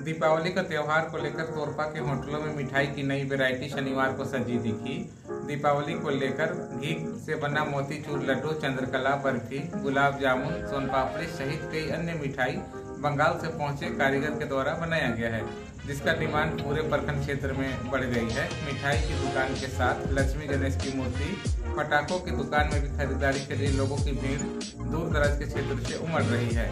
दीपावली का त्यौहार को लेकर तोरपा के होटलों में मिठाई की नई वैरायटी शनिवार को सजी दिखी। दीपावली को लेकर घी से बना मोतीचूर लड्डू, चंद्रकला बर्फ़ी, गुलाब जामुन, सोन पापड़ी सहित कई अन्य मिठाई बंगाल से पहुँचे कारीगर के द्वारा बनाया गया है, जिसका डिमांड पूरे प्रखंड क्षेत्र में बढ़ गई है। मिठाई की दुकान के साथ लक्ष्मी गणेश की मूर्ति, पटाखों की दुकान में भी खरीदारी के लिए लोगों की भीड़ दूर दराज के क्षेत्र से उमड़ रही है।